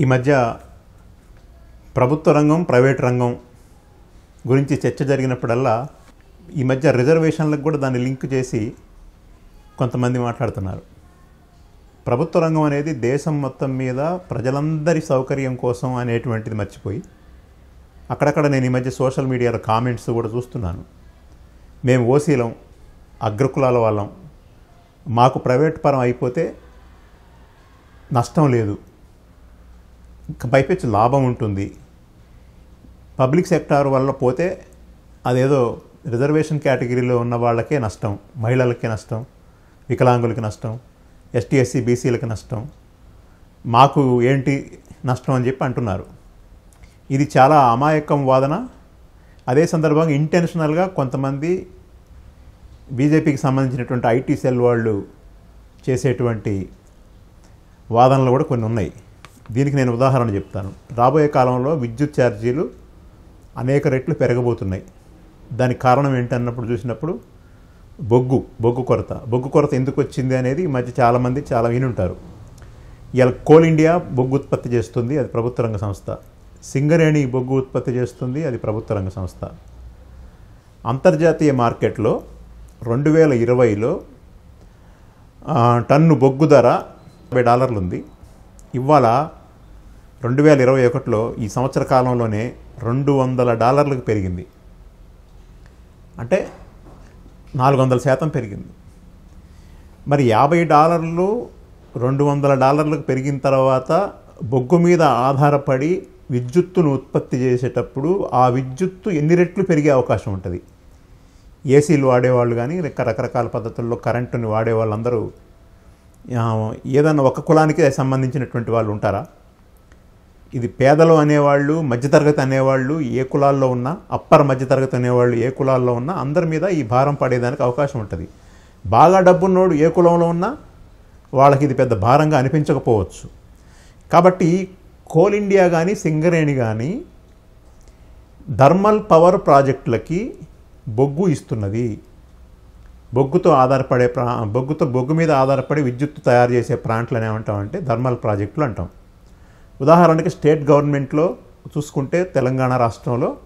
ఈ మధ్య ప్రభుత్వ రంగం ప్రైవేట్ రంగం గురించి చర్చ జరిగినప్పుడల్లా ఈ మధ్య రిజర్వేషన్లకు కూడా దాన్ని లింక్ చేసి కొంతమంది మాట్లాడుతున్నారు. ప్రభుత్వ రంగం అనేది దేశం మొత్తం మీద ప్రజలందరి సౌకర్యం కోసం అనేటువంటిది మర్చిపోయి అక్కడక్కడ నేను ఈ మధ్య సోషల్ మీడియాలో కామెంట్స్ కూడా చూస్తున్నాను. మేము ఓసీలం అగ్రకులాల వాళ్ళం. మాకు ప్రైవేట్ పరం అయిపోతే నష్టం లేదు. పైపెచ్చు లాభం ఉంటుంది. పబ్లిక్ సెక్టార్ వల్ల పోతే అదేదో రిజర్వేషన్ కేటగిరీలో ఉన్న వాళ్ళకే నష్టం మహిళలకే నష్టం వికలాంగులకి నష్టం ఎస్టీ ఎస్సీ బీసీలకి నష్టం. మాకు ఏంటి నష్టం అని చెప్పి అంటున్నారు. ఇది చాలా అమాయకం వాదన. అదే సందర్భంగా ఇంటెన్షనల్గా కొంతమంది బీజేపీకి సంబంధించినటువంటి ఐటీ సెల్ వాళ్ళు చేసేటువంటి వాదనలు కూడా కొన్ని ఉన్నాయి. దీనికి నేను ఉదాహరణ చెప్తాను. రాబోయే కాలంలో విద్యుత్ ఛార్జీలు అనేక రెట్లు పెరగబోతున్నాయి. దానికి కారణం ఏంటన్నప్పుడు చూసినప్పుడు బొగ్గు బొగ్గు కొరత. బొగ్గు కొరత ఎందుకు వచ్చింది అనేది ఈ మధ్య చాలామంది చాలా వినుంటారు. ఇవాళ కోల్ ఇండియా బొగ్గు ఉత్పత్తి చేస్తుంది అది ప్రభుత్వ రంగ సంస్థ. సింగరేణి బొగ్గు ఉత్పత్తి చేస్తుంది అది ప్రభుత్వ రంగ సంస్థ. అంతర్జాతీయ మార్కెట్లో రెండు వేల ఇరవైలో టన్ను బొగ్గు ధర యాభై డాలర్లు ఉంది ఇవాళ రెండు వేల ఇరవై ఒకటిలో ఈ సంవత్సర కాలంలోనే రెండు వందల డాలర్లకు పెరిగింది. అంటే నాలుగు వందల శాతం పెరిగింది. మరి యాభై డాలర్లు రెండు వందల డాలర్లకు పెరిగిన తర్వాత బొగ్గు మీద ఆధారపడి విద్యుత్తును ఉత్పత్తి చేసేటప్పుడు ఆ విద్యుత్తు ఎన్ని రెట్లు పెరిగే అవకాశం ఉంటుంది? ఏసీలు వాడేవాళ్ళు కానీ లేక రకరకాల పద్ధతుల్లో కరెంటుని వాడే వాళ్ళందరూ ఏదన్నా ఒక కులానికి సంబంధించినటువంటి వాళ్ళు ఉంటారా? ఇది పేదలు అనేవాళ్ళు మధ్యతరగతి అనేవాళ్ళు ఏ కులాల్లో ఉన్నా అప్పర్ మధ్యతరగతి అనేవాళ్ళు ఏ కులాల్లో ఉన్నా అందరి మీద ఈ భారం పడేదానికి అవకాశం ఉంటుంది. బాగా డబ్బున్నోడు ఏ కులంలో ఉన్నా వాళ్ళకి ఇది పెద్ద భారంగా అనిపించకపోవచ్చు. కాబట్టి కోల్ ఇండియా కానీ సింగరేణి కానీ థర్మల్ పవర్ ప్రాజెక్టులకి బొగ్గు ఇస్తున్నది. బొగ్గుతో ఆధారపడే ప్రా బొగ్గుతో బొగ్గు మీద ఆధారపడి విద్యుత్తు తయారు చేసే ప్లాంట్లను ఏమంటామంటే థర్మల్ ప్రాజెక్టులు అంటాం. ఉదాహరణకి స్టేట్ గవర్నమెంట్లో చూసుకుంటే తెలంగాణ రాష్ట్రంలో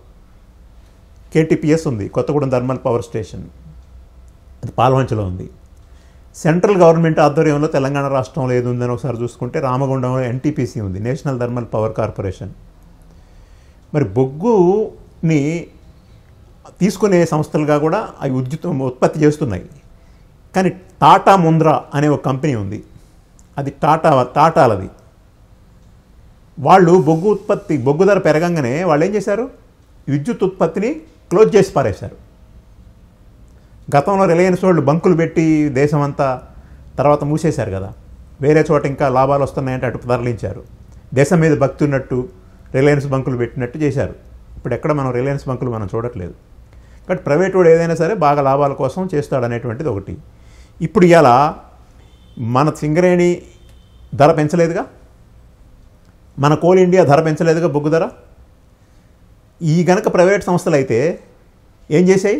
కేటీపీఎస్ ఉంది కొత్తగూడెం థర్మల్ పవర్ స్టేషన్. అది పాల్వంచలో ఉంది. సెంట్రల్ గవర్నమెంట్ ఆధ్వర్యంలో తెలంగాణ రాష్ట్రంలో ఏది ఉందని ఒకసారి చూసుకుంటే రామగుండంలో ఎన్టీపీసీ ఉంది నేషనల్ థర్మల్ పవర్ కార్పొరేషన్. మరి బొగ్గుని తీసుకునే సంస్థలుగా కూడా అవి ఉద్యుత్ ఉత్పత్తి చేస్తున్నాయి. కానీ టాటా ముంద్రా అనే ఒక కంపెనీ ఉంది. అది టాటా టాటాలది. వాళ్ళు బొగ్గు ఉత్పత్తి బొగ్గు ధర పెరగంగానే వాళ్ళు ఏం చేశారు? విద్యుత్ ఉత్పత్తిని క్లోజ్ చేసి పారేశారు. గతంలో రిలయన్స్ వాళ్ళు బంకులు పెట్టి దేశమంతా తర్వాత మూసేశారు కదా. వేరే చోట ఇంకా లాభాలు వస్తున్నాయంటే అటు తరలించారు. దేశం మీద భక్తి ఉన్నట్టు రిలయన్స్ బంకులు పెట్టినట్టు చేశారు. ఇప్పుడు ఎక్కడ మనం రిలయన్స్ బంకులు మనం చూడట్లేదు. కాబట్టి ప్రైవేట్ వాడు ఏదైనా సరే బాగా లాభాల కోసం చేస్తాడు అనేటువంటిది ఒకటి. ఇప్పుడు ఇలా మన సింగరేణి ధర పెంచలేదుగా? మన కోల్ ఇండియా ధర పెంచలేదుగా బొగ్గు ధర? ఈ గనక ప్రైవేట్ సంస్థలు అయితే ఏం చేసాయి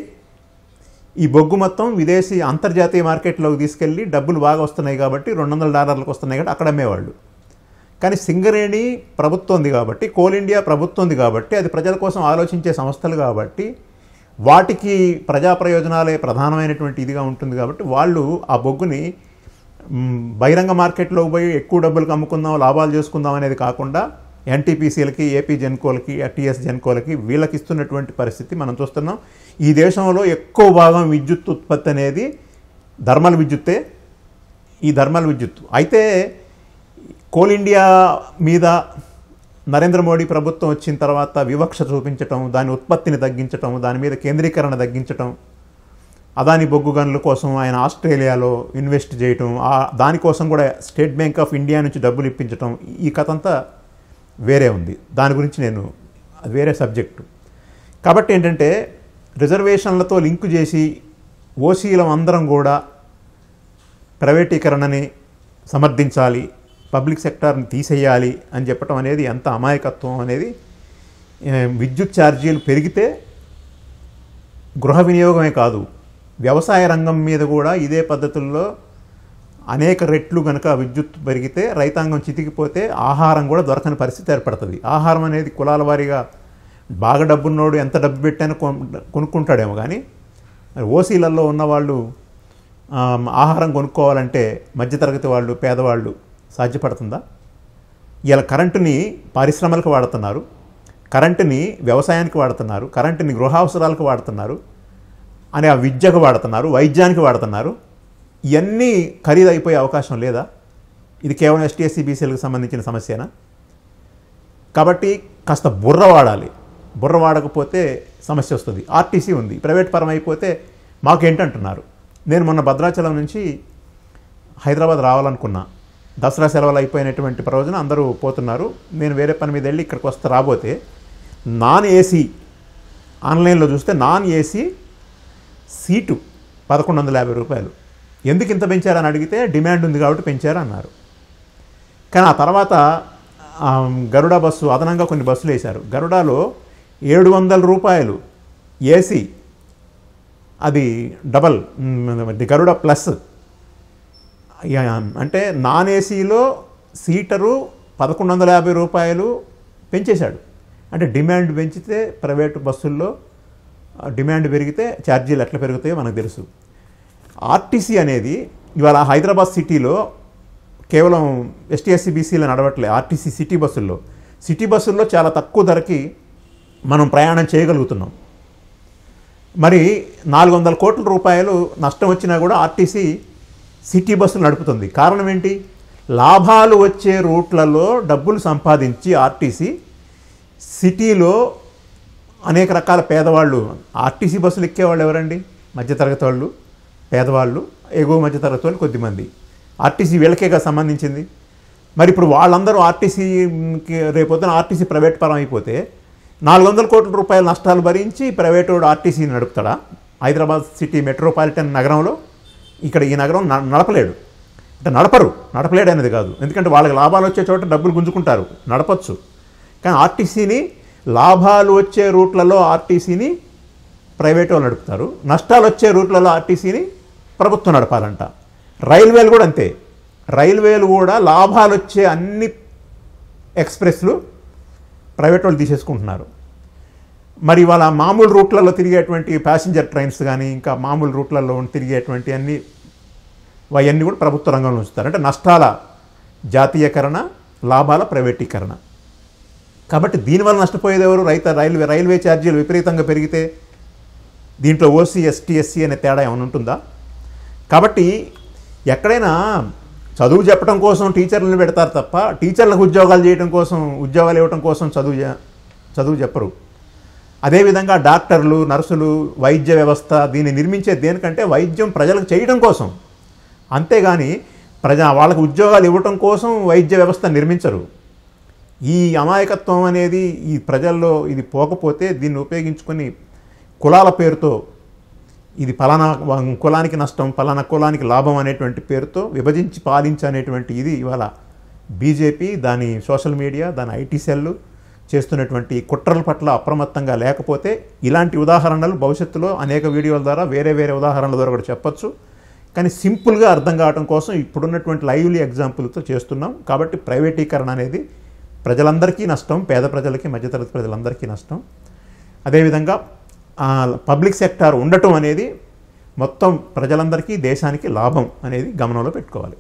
ఈ బొగ్గు మొత్తం విదేశీ అంతర్జాతీయ మార్కెట్లోకి తీసుకెళ్ళి డబ్బులు బాగా వస్తున్నాయి కాబట్టి రెండు వందల డాలర్లకు వస్తున్నాయి కాబట్టి అక్కడ అమ్మేవాళ్ళు. కానీ సింగరేణి ప్రభుత్వం ఉంది కాబట్టి కోల్ ఇండియా ప్రభుత్వం ఉంది కాబట్టి అది ప్రజల కోసం ఆలోచించే సంస్థలు కాబట్టి వాటికి ప్రజా ప్రయోజనాలే ప్రధానమైనటువంటి ఇదిగా ఉంటుంది కాబట్టి వాళ్ళు ఆ బొగ్గుని బహిరంగ మార్కెట్లో పోయి ఎక్కువ డబ్బులకు అమ్ముకుందాం లాభాలు చేసుకుందాం అనేది కాకుండా ఎన్టీపీసీలకి ఏపీ జెన్కోలకి టీఎస్ జెన్కోలకి వీళ్ళకి ఇస్తున్నటువంటి పరిస్థితి మనం చూస్తున్నాం. ఈ దేశంలో ఎక్కువ భాగం విద్యుత్ ఉత్పత్తి అనేది ధర్మల విద్యుత్తే. ఈ ధర్మల విద్యుత్. అయితే కోల్ ఇండియా మీద నరేంద్ర మోడీ ప్రభుత్వం వచ్చిన తర్వాత వివక్ష చూపించటం దాని ఉత్పత్తిని తగ్గించటం దాని మీద కేంద్రీకరణ తగ్గించటం అదాని బొగ్గు గనుల కోసం ఆయన ఆస్ట్రేలియాలో ఇన్వెస్ట్ చేయటం దానికోసం కూడా స్టేట్ బ్యాంక్ ఆఫ్ ఇండియా నుంచి డబ్బులు ఇప్పించటం ఈ కథ అంతా వేరే ఉంది. దాని గురించి నేను వేరే సబ్జెక్టు. కాబట్టి ఏంటంటే రిజర్వేషన్లతో లింకు చేసి ఓసీలం అందరం కూడా ప్రైవేటీకరణని సమర్థించాలి పబ్లిక్ సెక్టార్ని తీసేయాలి అని చెప్పటం అనేది ఎంత అమాయకత్వం అనేది విద్యుత్ ఛార్జీలు పెరిగితే గృహ వినియోగమే కాదు. వ్యవసాయ రంగం మీద కూడా ఇదే పద్ధతుల్లో అనేక రెట్లు కనుక విద్యుత్ పెరిగితే రైతాంగం చితికిపోతే ఆహారం కూడా దొరకని పరిస్థితి ఏర్పడుతుంది. ఆహారం అనేది కులాల వారీగా బాగా డబ్బున్నోడు ఎంత డబ్బు పెట్టానో కొనుక్కుంటాడేమో కానీ ఓసీలలో ఉన్నవాళ్ళు ఆహారం కొనుక్కోవాలంటే మధ్యతరగతి వాళ్ళు పేదవాళ్ళు సాధ్యపడుతుందా? ఇలా కరెంటుని పరిశ్రమలకు వాడుతున్నారు కరెంటుని వ్యవసాయానికి వాడుతున్నారు కరెంటుని గృహావసరాలకు వాడుతున్నారు అని ఆ విద్యకు వాడుతున్నారు వైద్యానికి వాడుతున్నారు. ఇవన్నీ ఖరీదైపోయే అవకాశం లేదా? ఇది కేవలం ఎస్టీఎస్సీ బీసీలకు సంబంధించిన సమస్యనా? కాబట్టి కాస్త బుర్ర వాడాలి. బుర్ర వాడకపోతే సమస్య వస్తుంది. ఆర్టీసీ ఉంది. ప్రైవేట్ పరం అయిపోతే మాకేంటంటున్నారు? నేను మొన్న భద్రాచలం నుంచి హైదరాబాద్ రావాలనుకున్నా. దసరా సెలవులు అయిపోయినటువంటి రోజున అందరూ పోతున్నారు. నేను వేరే పని మీద వెళ్ళి ఇక్కడికి వస్తే రాబోతే నాన్ ఏసీ ఆన్లైన్లో చూస్తే నాన్ ఏసీ సీటు పదకొండు వందల యాభై రూపాయలు. ఎందుకు ఇంత పెంచారని అడిగితే డిమాండ్ ఉంది కాబట్టి పెంచారు అన్నారు కానీ ఆ తర్వాత గరుడ బస్సు అదనంగా కొన్ని బస్సులు వేశారు. గరుడాలో ఏడు వందల రూపాయలు ఏసీ అది డబల్ గరుడ ప్లస్. అంటే నాన్ ఏసీలో సీటరు పదకొండు వందల యాభై రూపాయలు పెంచేశాడు. అంటే డిమాండ్ పెంచితే ప్రైవేటు బస్సుల్లో డిమాండ్ పెరిగితే ఛార్జీలు ఎట్లా పెరుగుతాయో మనకు తెలుసు. ఆర్టీసీ అనేది ఇవాళ హైదరాబాద్ సిటీలో కేవలం ఎస్టీఎస్సీ బీసీలో నడవట్లే ఆర్టీసీ సిటీ బస్సుల్లో. సిటీ బస్సుల్లో చాలా తక్కువ ధరకి మనం ప్రయాణం చేయగలుగుతున్నాం. మరి నాలుగు వందల కోట్ల రూపాయలు నష్టం వచ్చినా కూడా ఆర్టీసీ సిటీ బస్సులు నడుపుతుంది. కారణం ఏంటి? లాభాలు వచ్చే రూట్లలో డబ్బులు సంపాదించి ఆర్టీసీ సిటీలో అనేక రకాల పేదవాళ్ళు ఆర్టీసీ బస్సులు ఎక్కేవాళ్ళు ఎవరండి? మధ్యతరగతి వాళ్ళు పేదవాళ్ళు ఎగువ మధ్యతరగతి వాళ్ళు కొద్దిమంది. ఆర్టీసీ వీళ్ళకేగా సంబంధించింది. మరి ఇప్పుడు వాళ్ళందరూ ఆర్టీసీకి రేపొద్దున ఆర్టీసీ ప్రైవేట్ పరం అయిపోతే నాలుగు వందల కోట్ల రూపాయల నష్టాలు భరించి ప్రైవేట్ వాడు ఆర్టీసీని నడుపుతాడా? హైదరాబాద్ సిటీ మెట్రోపాలిటన్ నగరంలో ఇక్కడ ఈ నగరం న- నడపలేడు. అంటే నడపరు నడపలేడు అనేది కాదు. ఎందుకంటే వాళ్ళకి లాభాలు వచ్చే చోట డబ్బులు గుంజుకుంటారు. నడపచ్చు. కానీ ఆర్టీసీని లాభాలు వచ్చే రూట్లలో ఆర్టీసీని ప్రైవేట్ వాళ్ళు నడుపుతారు. నష్టాలు వచ్చే రూట్లలో ఆర్టీసీని ప్రభుత్వం నడపాలంట. రైల్వేలు కూడా అంతే. రైల్వేలు కూడా లాభాలు వచ్చే అన్ని ఎక్స్ప్రెస్లు ప్రైవేట్ వాళ్ళు తీసేసుకుంటున్నారు. మరి ఇవాళ మామూలు రూట్లలో తిరిగేటువంటి ప్యాసింజర్ ట్రైన్స్ కానీ ఇంకా మామూలు రూట్లలో తిరిగేటువంటి అన్ని అవన్నీ కూడా ప్రభుత్వ రంగంలో ఉంచుతారు. అంటే నష్టాల జాతీయకరణ లాభాల ప్రైవేటీకరణ. కాబట్టి దీనివల్ల నష్టపోయేది ఎవరు? రైత రైల్వే రైల్వే ఛార్జీలు విపరీతంగా పెరిగితే దీంట్లో ఓసీ ఎస్టీ ఎస్సీ అనే తేడా ఏమైనా ఉంటుందా? కాబట్టి ఎక్కడైనా చదువు చెప్పడం కోసం టీచర్లను పెడతారు తప్ప టీచర్లకు ఉద్యోగాలు చేయడం కోసం ఉద్యోగాలు ఇవ్వడం కోసం చదువు చదువు చెప్పరు. అదేవిధంగా డాక్టర్లు నర్సులు వైద్య వ్యవస్థ దీన్ని నిర్మించే దేనికంటే వైద్యం ప్రజలకు చేయడం కోసం. అంతేగాని ప్రజా వాళ్ళకు ఉద్యోగాలు ఇవ్వటం కోసం వైద్య వ్యవస్థ నిర్మించరు. ఈ అమాయకత్వం అనేది ఈ ప్రజల్లో ఇది పోకపోతే దీన్ని ఉపయోగించుకొని కులాల పేరుతో ఇది పలానా కులానికి నష్టం పలానా కులానికి లాభం అనేటువంటి పేరుతో విభజించి పాలించనేటువంటి ఇది ఇవాళ బీజేపీ దాని సోషల్ మీడియా దాని ఐటీ సెల్లు చేస్తున్నటువంటి కుట్రల పట్ల అప్రమత్తంగా లేకపోతే ఇలాంటి ఉదాహరణలు భవిష్యత్తులో అనేక వీడియోల ద్వారా వేరే వేరే ఉదాహరణల ద్వారా కూడా చెప్పచ్చు. కానీ సింపుల్గా అర్థం కావడం కోసం ఇప్పుడున్నటువంటి లైవ్లీ ఎగ్జాంపుల్తో చేస్తున్నాం. కాబట్టి ప్రైవేటీకరణ అనేది ప్రజలందరికీ నష్టం పేద ప్రజలకి మధ్యతరగతి ప్రజలందరికీ నష్టం. అదేవిధంగా పబ్లిక్ సెక్టార్ ఉండటం అనేది మొత్తం ప్రజలందరికీ దేశానికి లాభం అనేది గమనంలో పెట్టుకోవాలి.